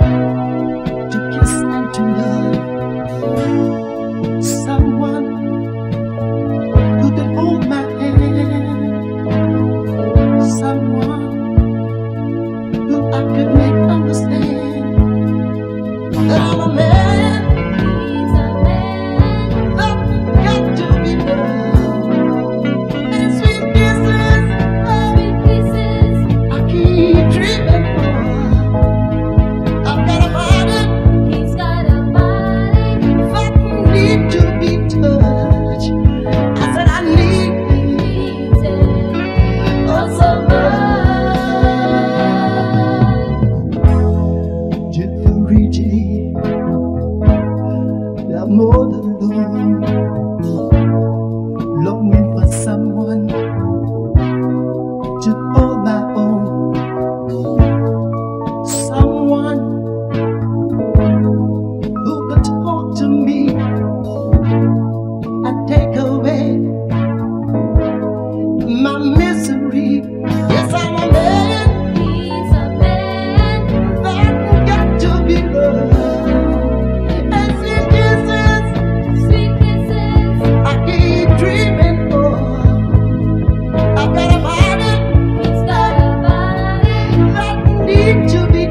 to kiss and to love someone who hold my hand, someone who I could make understand I'm a man. my misery. Yes, I'm a man. He's a man that got to be loved. And. I keep dreaming for. I've got a body. That to be.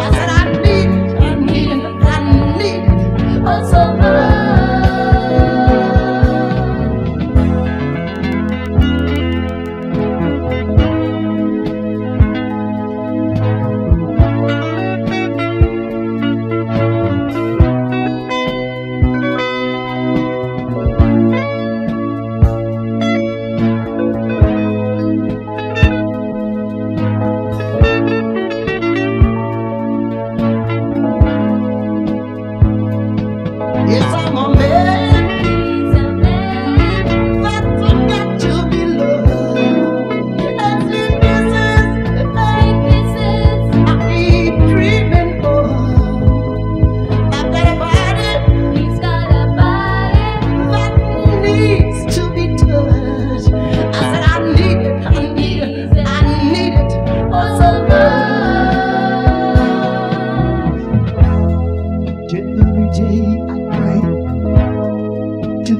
I said I need, I need, I need. Oh, so much.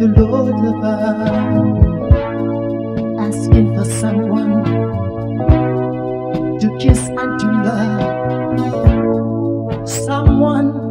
the Lord above asking for someone to kiss and to love, someone